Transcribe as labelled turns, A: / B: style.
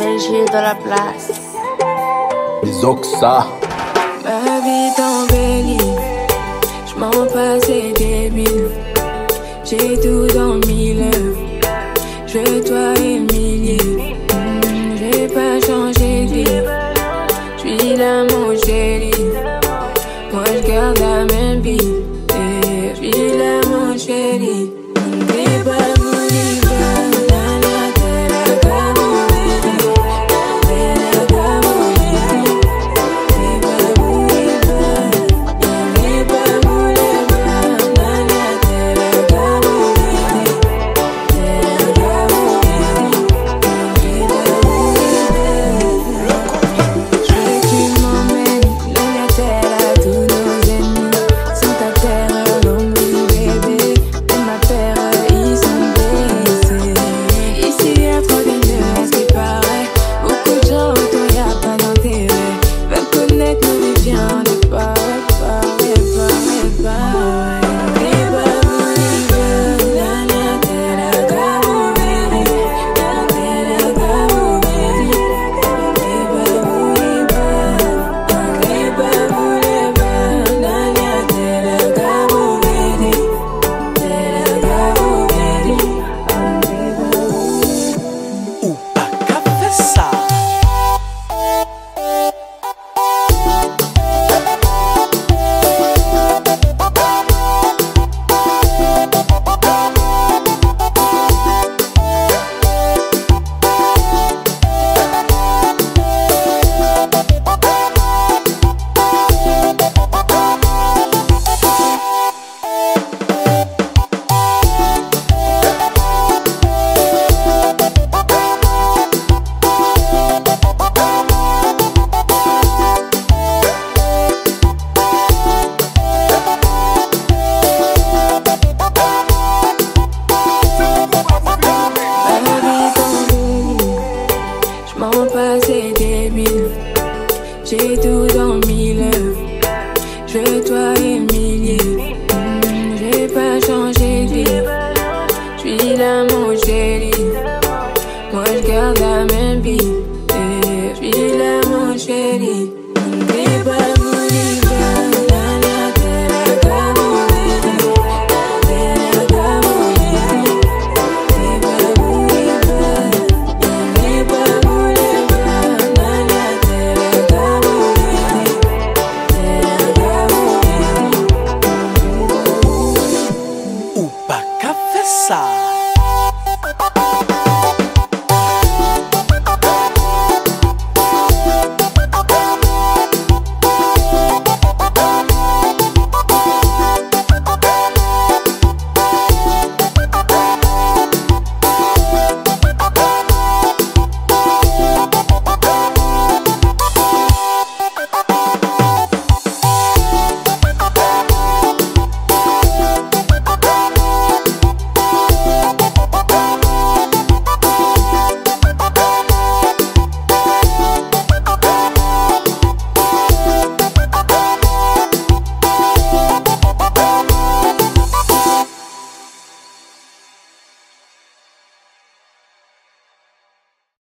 A: mais j'ai de la place.
B: Les oxa.
C: Ma vie t'embellit, je m'en passe c'est débile. J'ai tout dans mille, je veux toi et milliers. Maman passé débile J'ai tout dans mille. Je dois toi et milliers.